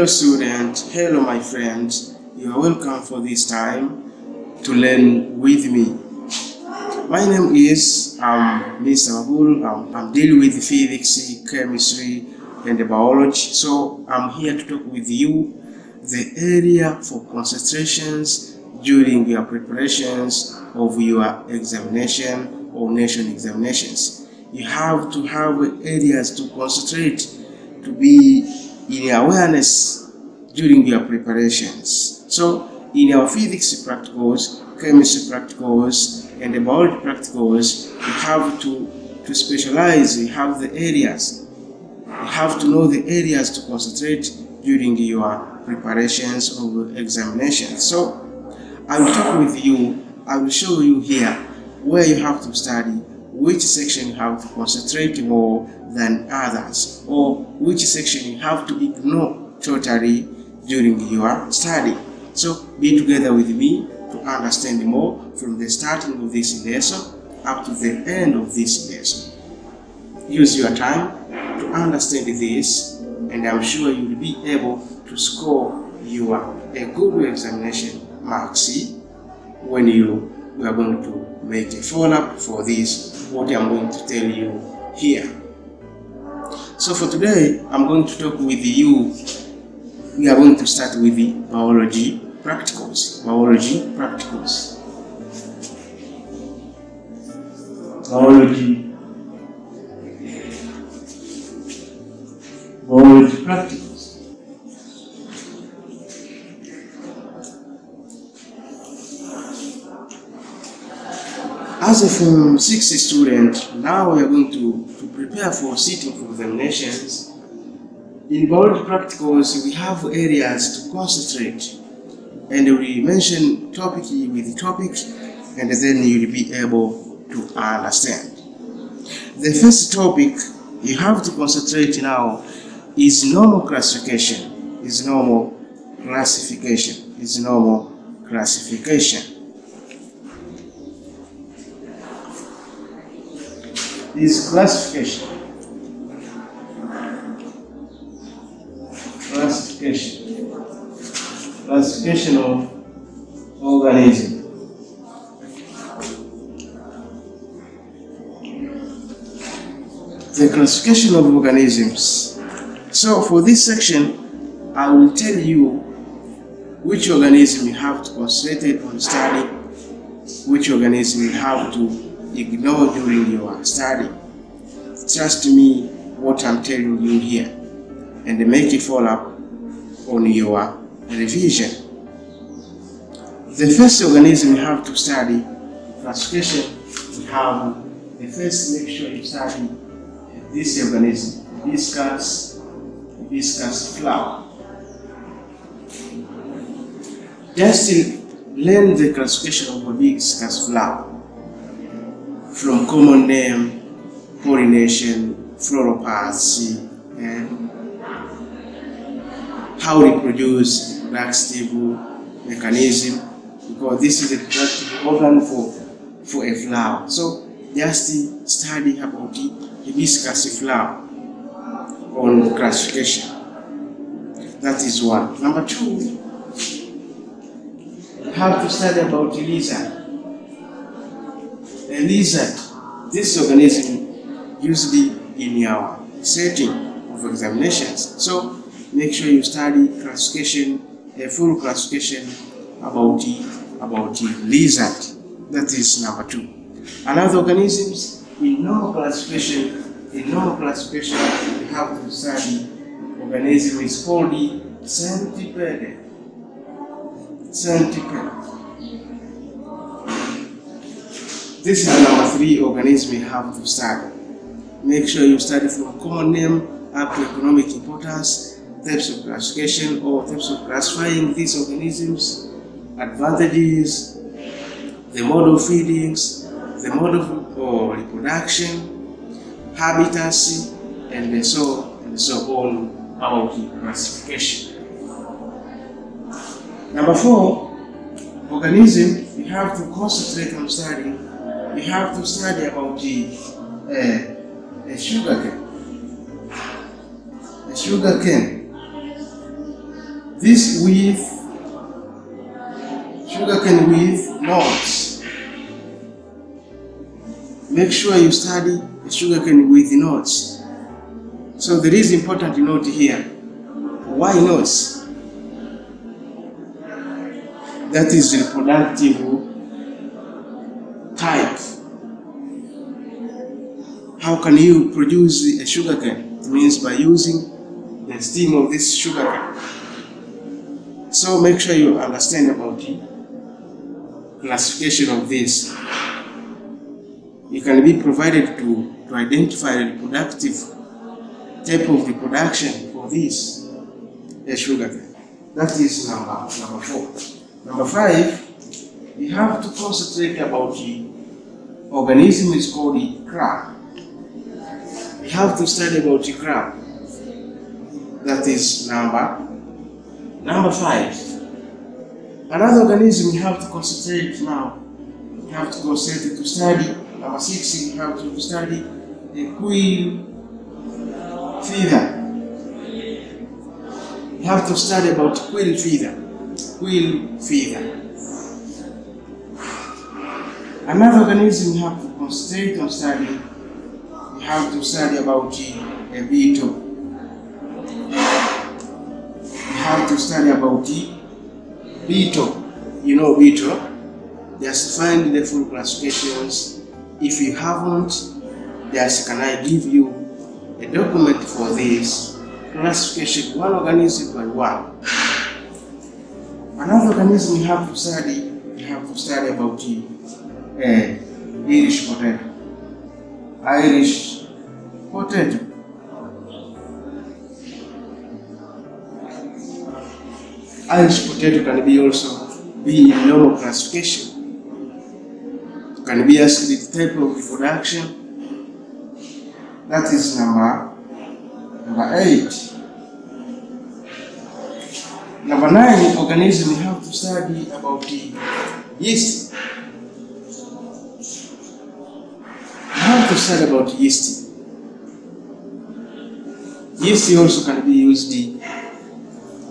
Hello student, hello my friends. You are welcome for this time to learn with me. My name is um, Mr. Mabul. Um, I'm dealing with physics, chemistry, and biology. So I'm here to talk with you the area for concentrations during your preparations of your examination or nation examinations. You have to have areas to concentrate to be in awareness during your preparations. So in our physics practicals, chemistry practicals, and the biology practicals, you have to, to specialize, you have the areas. You have to know the areas to concentrate during your preparations or examinations. So I will talk with you, I will show you here where you have to study, which section you have to concentrate more than others, or which section you have to ignore totally during your study. So be together with me to understand more from the starting of this lesson up to the end of this lesson. Use your time to understand this and I'm sure you will be able to score your a good examination marks when you, you are going to make a follow-up for this, what I'm going to tell you here. So for today, I'm going to talk with you. We are going to start with the biology practicals. Biology practicals. Biology. Biology practicals. As a Form 6 student, now we are going to, to prepare for sitting for examinations. In biology practicals, we have areas to concentrate and we mention topic with topic and then you'll be able to understand. The first topic you have to concentrate now is normal classification. Is normal classification. Is normal classification. Is classification. Classification. Classification of organism. The classification of organisms. So for this section, I will tell you which organism you have to concentrate on study, which organism you have to ignore during your study. Trust me what I'm telling you here and make it follow up on your revision. The first organism you have to study, classification, we have the first make sure you study this organism, hibiscus, hibiscus flower. Just learn the classification of hibiscus flower from common name, pollination, floropathy, and eh? how reproduce, black stable mechanism, because this is a reproductive organ for, for a flower. So just study about the hibiscus flower on classification. That is one. Number two, have to study about the lizard. Lizard, this organism usually in your setting of examinations. So make sure you study classification, a full classification about the about the lizard. That is number two. Another organisms in normal classification, in normal classification, we have to study organism is called the centipede. Centipede. This is number three organism you have to study. Make sure you study from common name up to economic importance, types of classification or types of classifying these organisms, advantages, the mode of feedings, the mode of or reproduction, habitats, and so and so on about the classification. Number four, organism, you have to concentrate on studying. You have to study about the uh, sugar cane. The sugar cane. this with sugarcane with knots. Make sure you study the sugar cane with knots. So there is important note here. Why knots? That is reproductive type. How can you produce a sugarcane? It means by using the steam of this sugarcane. So make sure you understand about the classification of this. You can be provided to, to identify a reproductive type of reproduction for this a sugarcane. That is number number four. Number five, you have to concentrate about the organism is called the crab. Have to study about crab. That is number number five. Another organism you have to concentrate now. You have to concentrate to study. Number six, you have to study the quill feather. You have to study about quill feather. Quill feather. Another organism you have to concentrate on study. Have to study about beetle. You have to study about beetle. You know beetle. Just find the full classifications. If you haven't, just can I give you a document for this classification one organism by one. Another organism you have to study, you have to study about the uh, Irish potato. Irish potato. Irish potato can be also be in normal classification. Can be asked the type of reproduction. That is number number eight. Number nine, organism we have to study about the yeast. we have to study about yeast. Yeast also can be used,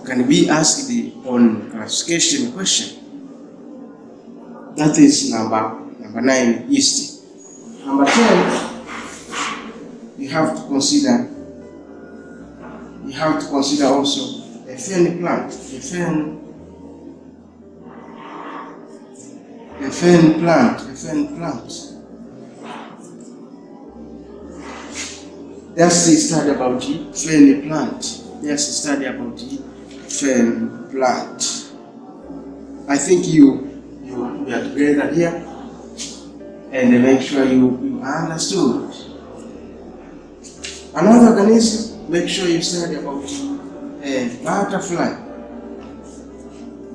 can be asked on classification question. That is number number nine, yeast. Number ten, you have to consider. You have to consider also a fern plant, a fern, a fern plant, a fern plant. That's the study about the fern plant. That's the study about the fern plant. I think you you, we are together here and make sure you, you understood. Another organism, make sure you study about a butterfly.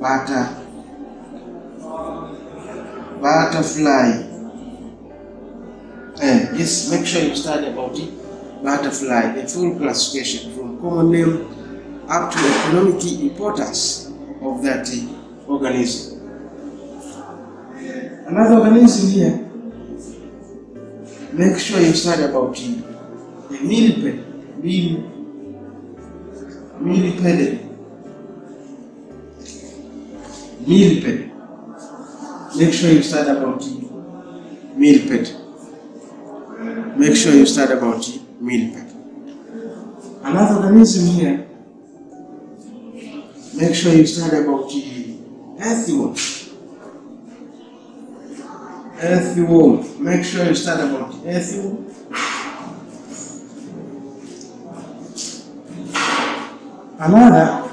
Butter, butterfly. Eh, yes, make sure you study about it butterfly, the full classification from common name up to economic importance of that organism. Another organism here, make sure you study about the, millipede, mill, millipede, millipede. Make sure you study about the millipede. Make sure you study about the millipede. Another organism here, make sure you study about the earthworm. Earthworm. Make sure you study about the earthworm. Another,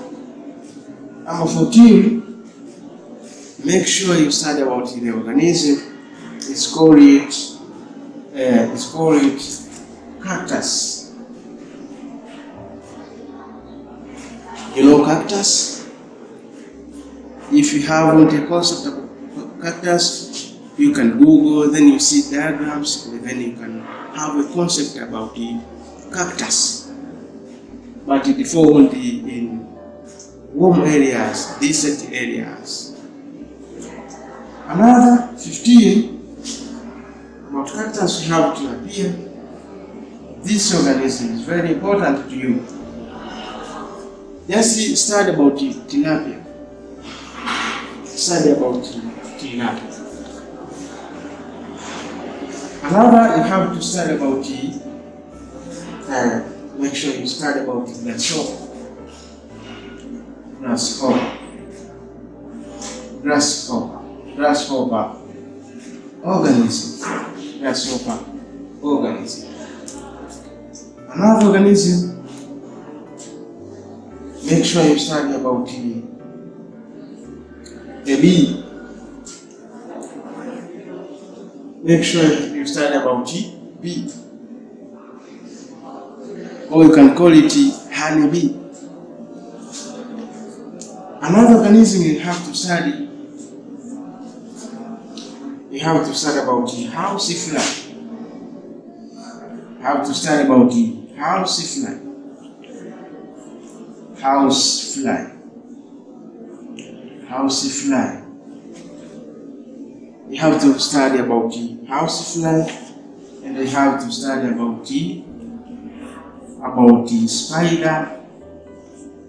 number 14, make sure you study about the organism. It's called it, uh, it's called it cactus. You know cactus? If you haven't a concept of cactus, you can Google, then you see diagrams, and then you can have a concept about the cactus. But it found in warm areas, desert areas. Another 15, about cactus you have to appear this organism is very important to you. Just study about tilapia. Study about tilapia. Another, you have to study about the, uh, make sure you study about the grasshopper. Grasshopper. Grasshopper. Grasshopper. Organism. Grasshopper. Organism. Another organism, make sure you study about the, the. Make sure you study about the. Or you can call it the honey bee. Another organism you have to study, you have to study about the house fly. Have to study about the house fly. House fly. House fly. You have to study about the house fly and you have to study about the about the spider.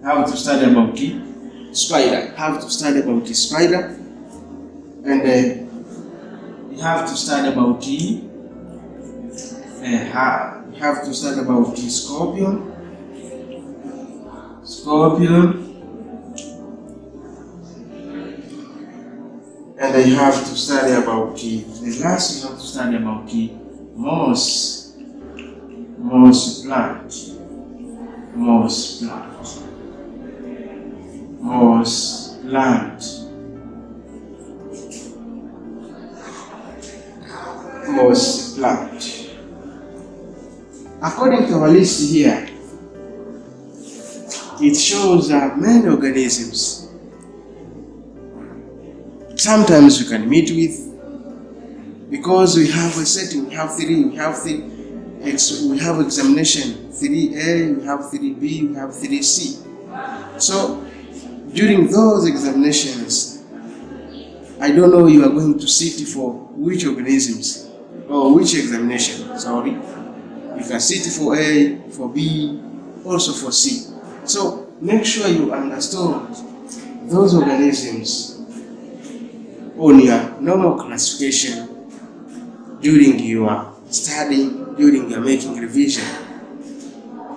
How to study about the spider. Have to study about the spider and uh, you have to study about the uh, have to study about the scorpion. Scorpion. And then you have to study about the, the last you have to study about the moss. Moss plant. Moss plant. Moss plant. Plant. According to our list here, it shows that many organisms. Sometimes we can meet with, because we have a setting, we have three, we have three, we have examination, 3A, we have 3B, we have 3C. So during those examinations, I don't know you are going to sit for which organisms or which examination, sorry. You can sit for A, for B, also for C. So make sure you understand those organisms oh, on your normal classification during your studying, during your making revision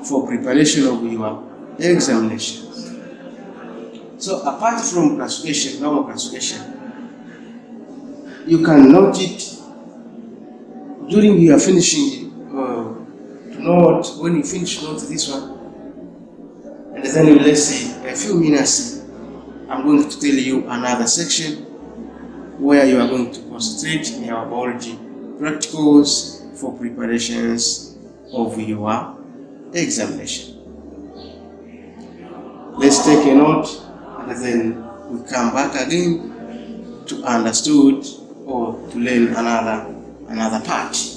for preparation of your examinations. So apart from classification, normal classification, you can note it during your finishing note, when you finish note this one, and then you let's say a few minutes, I'm going to tell you another section where you are going to concentrate in your biology practicals for preparations of your examination. Let's take a note and then we come back again to understood or to learn another another part.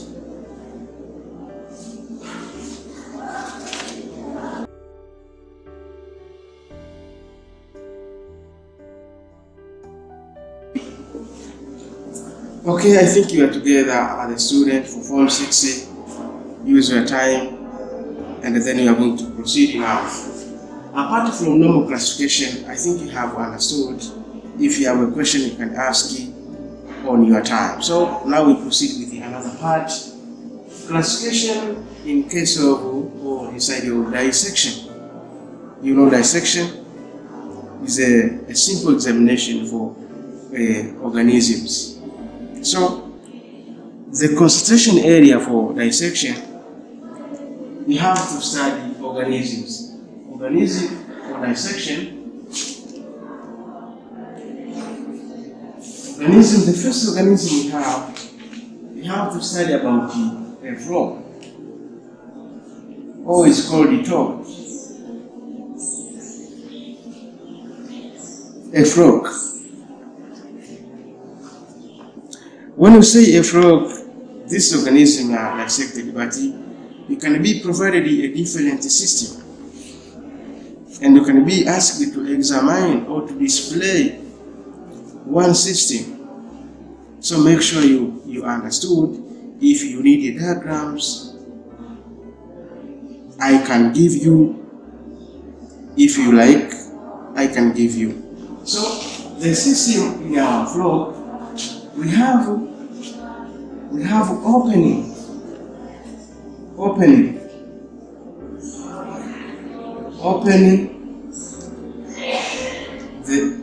Okay, I think you are together as a student for Form 6. Use your time and then you are going to proceed now. Apart from normal classification, I think you have understood. If you have a question, you can ask it on your time. So now we proceed with another part. Classification in case of or inside your dissection. You know dissection is a, a simple examination for uh, organisms. So, the concentration area for dissection, we have to study organisms. Organism for dissection, organism, the first organism we have, we have to study about the a frog, or it's called the toad. A frog. When you say a frog, this organism are dissected, but you can be provided a different system. And you can be asked to examine or to display one system. So make sure you, you understood. If you need diagrams, I can give you if you like I can give you so the system in our frog we have we have opening. Opening. Opening. The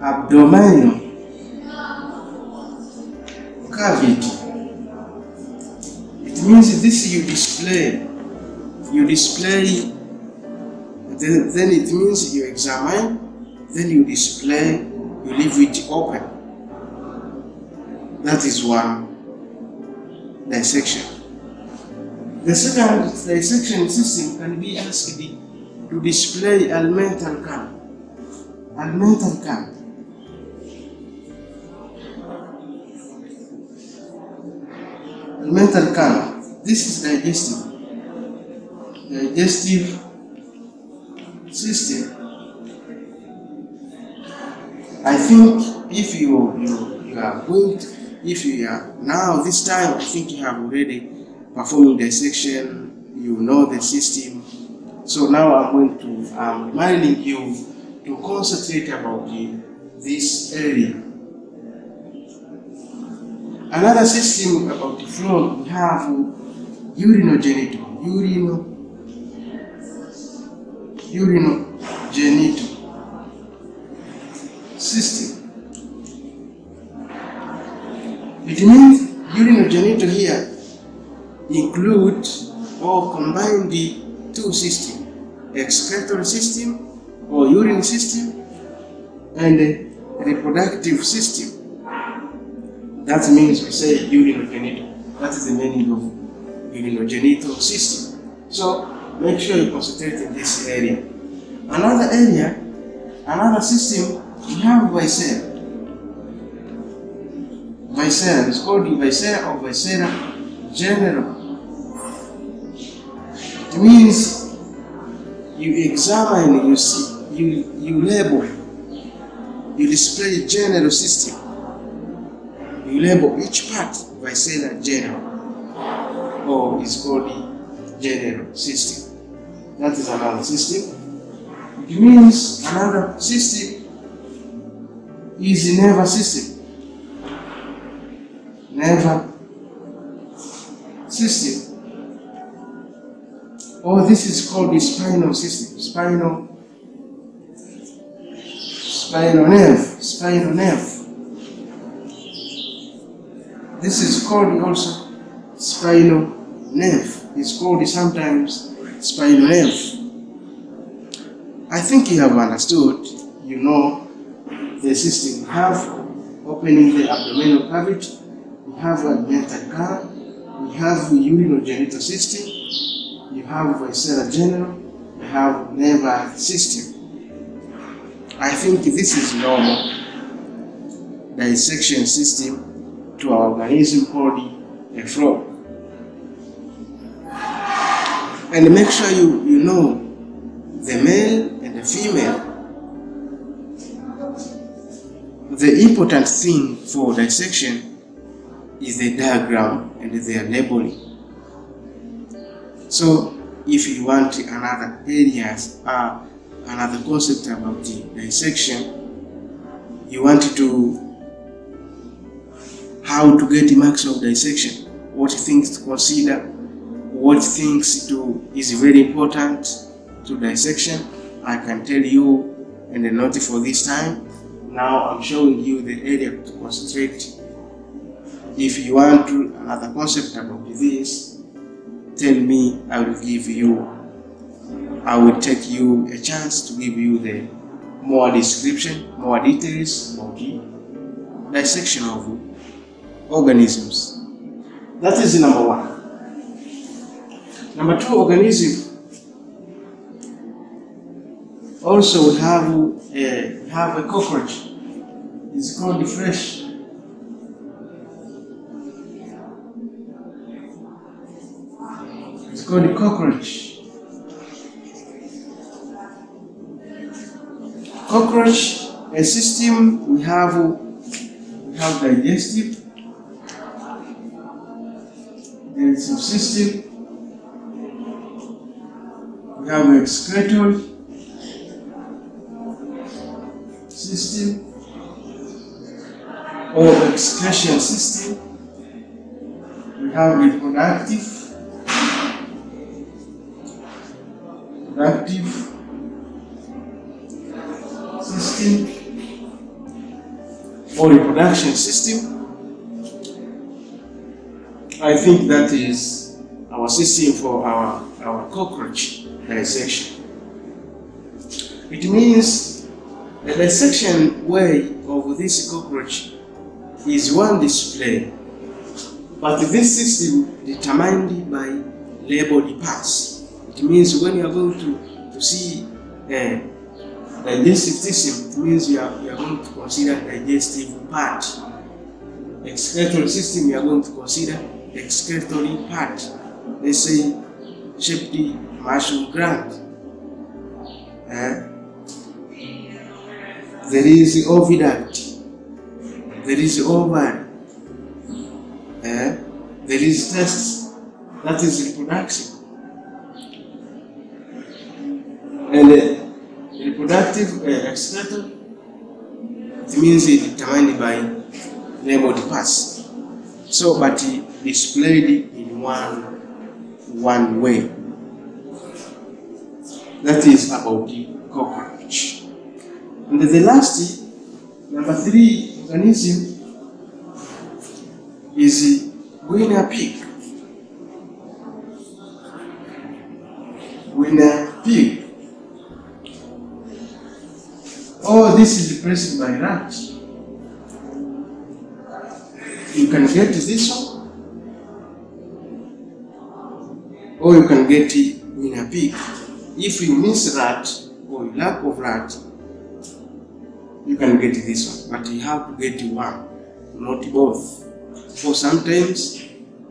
abdominal cavity. It means this you display, you display, then, then it means you examine, then you display, you leave it open. That is one dissection. The second dissection system can be asked to display a mental camp. A mental Alimental A mental count. This is digestive. Digestive system. I think if you you, you are going to, if you are now this time I think you have already performed dissection, you know the system. So now I'm going to I'm reminding you to concentrate about the, this area. Another system about the frog we have urinogenital, urino, urinogenital system. Means urinogenital here include or combine the two systems, excretory system or urine system and reproductive system. That means we say urinogenital. That is the meaning of urinogenital system. So make sure you concentrate in this area. Another area, another system, we have viscera. Viscera, it's called the viscera or viscera general. It means you examine, you see, you, you label, you display general system. You label each part viscera general, or it's called the general system. That is another system. It means another system is the nervous system. Nervous system. Or this is called the spinal system. Spinal spinal nerve. Spinal nerve. This is called also spinal nerve. It's called sometimes spinal nerve. I think you have understood, you know the system. Have opening the abdominal cavity, we have alimentary canal, we have a urinogenital system, you have viscera general, you have nervous system. I think this is normal dissection system to our organism called a frog. And make sure you, you know the male and the female. The important thing for dissection is the diagram and their labeling. So if you want another areas, uh, another concept about the dissection, you want to how to get marks of dissection, what things to consider, what things to is very important to dissection. I can tell you and note for this time. Now I'm showing you the area to concentrate. If you want to, another concept about this, tell me, I will give you, I will take you a chance to give you the more description, more details about the dissection of organisms. That is number one. Number two, organism. Also, we have a, we have a cockroach. It's called the fresh. It's called cockroach. Cockroach, a system we have we have digestive, digestive system, we have excretory system or excretion system. We have reproductive or reproduction system. I think that is our system for our, our cockroach dissection. It means the dissection way of this cockroach is one display, but this system determined by labeled parts. It means when you are going to, to see a digestive system, means you are, you are going to consider digestive part. Excretory system, you are going to consider excretory part. Let's say shaped mushroom gland. Eh? There is oviduct. There is ovary. Eh? There is testes. That is reproduction. And uh, reproductive uh, it means it determined by labeled parts. So, but displayed in one one way. That is about the cockroach. And the last, number three organism is guinea pig. Guinea pig. This is replaced by rat. You can get this one, or you can get guinea pig. If you miss rat or lack of rat, you can get this one, but you have to get one, not both. For sometimes,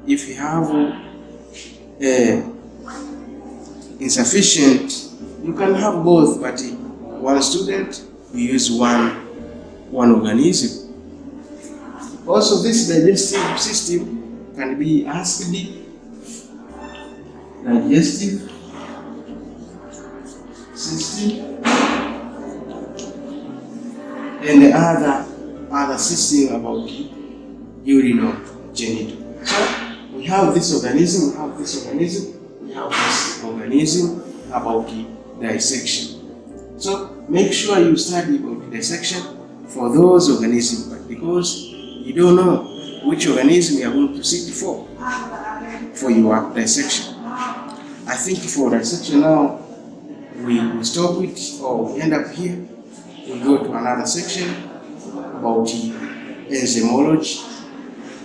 if you have uh, insufficient, you can have both, but one student we use one one organism. Also, this digestive system can be asked digestive system and the other other system about urinary genital. So we have this organism, we have this organism, we have this organism about the dissection. So make sure you study about dissection for those organisms, but because you don't know which organism you are going to sit for for your dissection. I think for dissection now we, stop it or end up here. We go to another section about the enzymology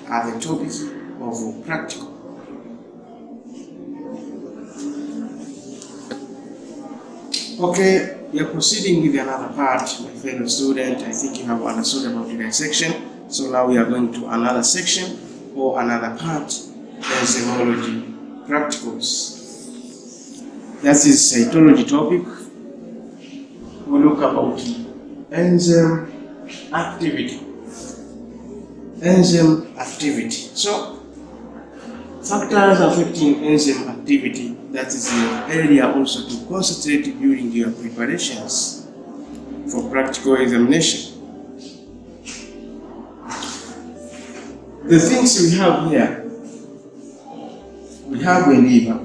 at the topic of practical. Okay, we are proceeding with another part, my fellow student. I think you have understood about the dissection. So now we are going to another section or another part, enzymology practicals. That is cytology topic. We look about enzyme activity. Enzyme activity. So, factors affecting enzyme activity, that is your area also to concentrate during your preparations for practical examination. The things we have here, we have a liver.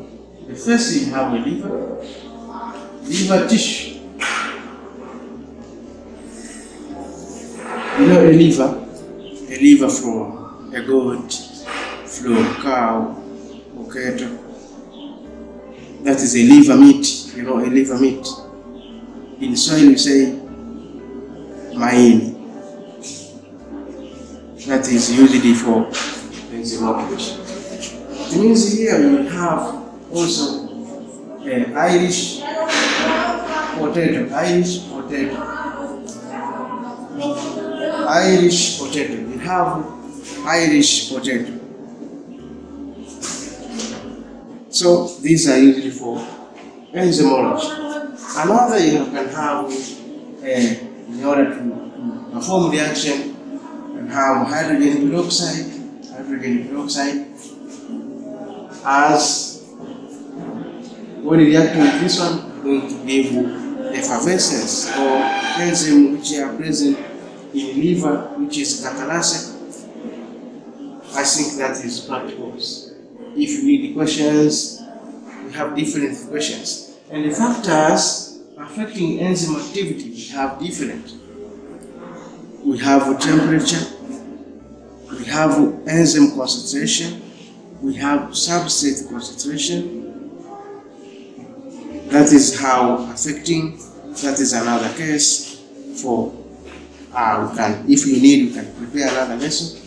The first thing we have a liver, liver tissue. You know a liver, a liver from a goat, from cow, or cattle. That is a liver meat, you know, a liver meat. In Swahili we say maini. That is usually for enzymology. It means here you will have also an Irish potato, Irish potato, Irish potato. You have Irish potato. So these are usually for enzymology. Another you can have uh, in order to, perform the action, can have hydrogen peroxide, hydrogen peroxide as When you react with this one, going to give effervescence or enzyme which are present in liver, which is catalase. I think that is practicals. If you need questions, we have different questions. And the factors affecting enzyme activity, we have different. We have temperature, we have enzyme concentration, we have substrate concentration. That is how affecting, that is another case for, uh, we can, if you need, we can prepare another lesson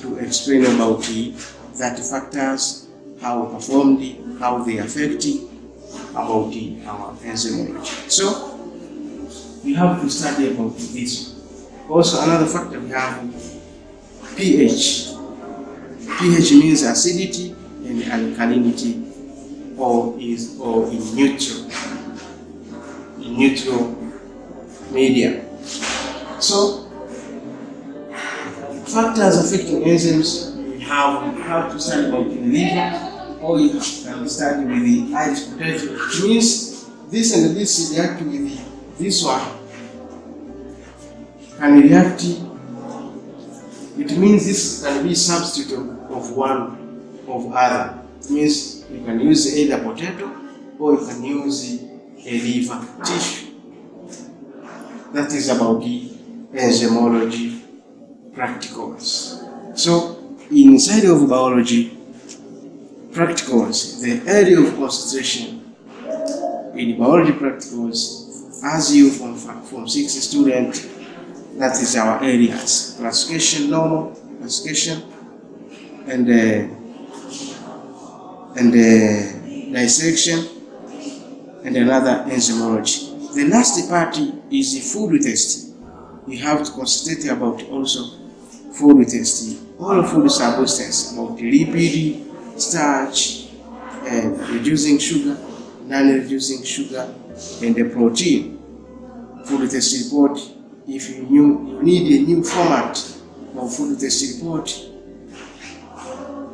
to explain about the, that factors, how we performed, how they affect about the, our enzymology. So, we have to study about this. Also, another factor we have pH. pH means acidity and alkalinity or is or in neutral in neutral media. So factors affecting enzymes have have to study about liver or you can study with the Irish potato. It means this and this react with this one can react it means this can be substitute of one of other. It means you can use either potato or you can use a liver tissue. That is about the enzymology practicals. So inside of biology practicals, the area of concentration in biology practicals, as you from from six student, that is our areas: classification, normal classification, and uh, and uh, dissection, and another enzymology. The last part is the food test. You have to concentrate about also food test. All of food is substances about lipid, starch, and reducing sugar, non-reducing sugar, and the protein. Food test report. If you, new, you need a new format of food test report,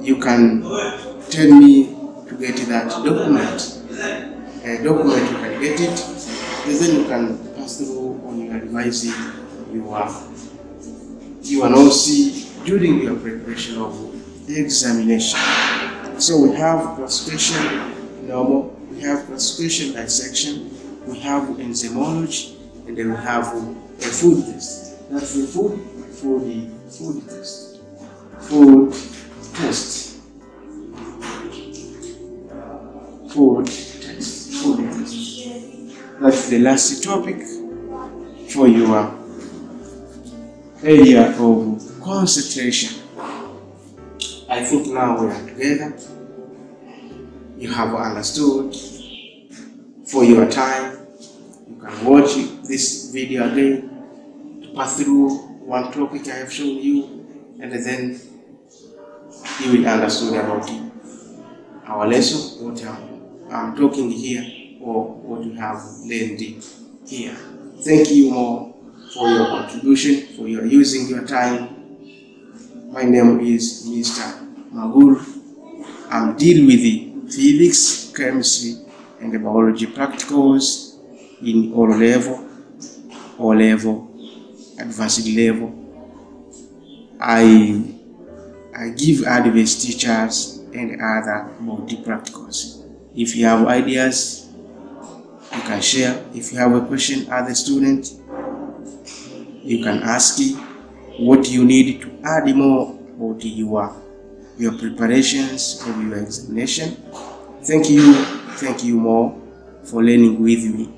you can tell me to get that document. A document you can get it, and then you can pass through on your revising your your notes during your preparation of examination. So we have classification normal, we have classification dissection, we have enzymology, and then we have a food test. That's the food for the food test. Food test. Food test. Food test. That's the last topic for your area of concentration. I think now we are together. You have understood for your time. You can watch this video again to pass through one topic I have shown you, and then you will understand about it. our lesson, what I'm, talking here, or what we have learned here. Thank you more for your contribution, for your using your time. My name is Mr. Maguru. I'm dealing with the physics, chemistry, and the biology practicals in all level, all level, advanced level. I I give advice teachers and other body practicals. If you have ideas, you can share. If you have a question as a student, you can ask what you need to add more about your, your preparations of your examination. Thank you, thank you more for learning with me.